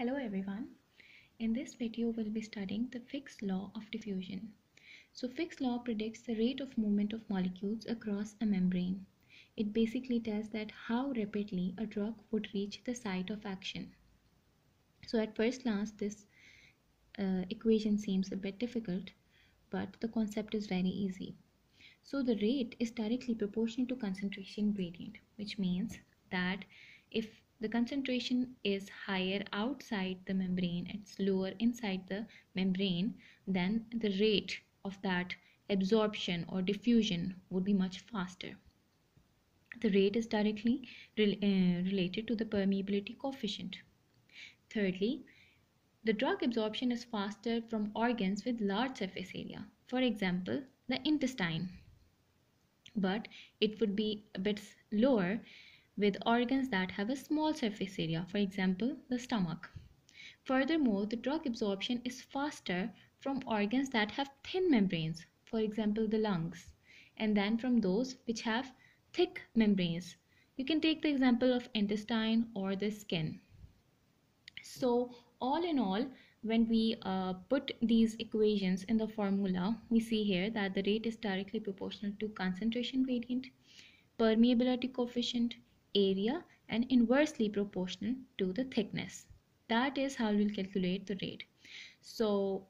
Hello everyone. In this video we'll be studying the Fick's law of diffusion. So Fick's law predicts the rate of movement of molecules across a membrane. It basically tells that how rapidly a drug would reach the site of action. So at first glance this uh, equation seems a bit difficult but the concept is very easy. So the rate is directly proportional to concentration gradient which means that if the concentration is higher outside the membrane. It's lower inside the membrane then the rate of that absorption or diffusion would be much faster. The rate is directly re uh, related to the permeability coefficient. Thirdly the drug absorption is faster from organs with large surface area for example the intestine. But it would be a bit lower with organs that have a small surface area, for example, the stomach. Furthermore, the drug absorption is faster from organs that have thin membranes, for example, the lungs, and then from those which have thick membranes. You can take the example of intestine or the skin. So, all in all, when we uh, put these equations in the formula, we see here that the rate is directly proportional to concentration gradient, permeability coefficient, area and inversely proportional to the thickness. That is how we'll calculate the rate. So